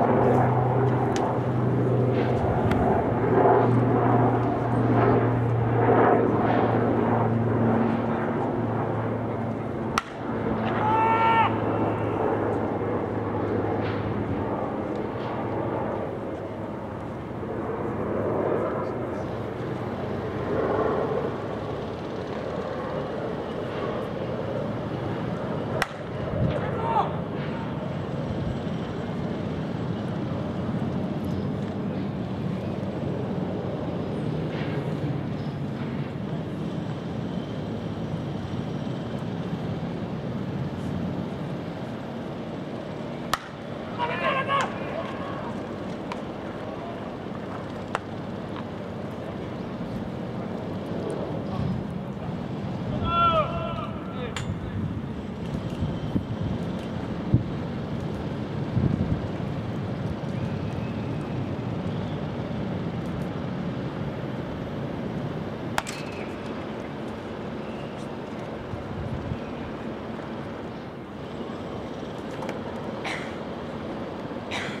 Yeah.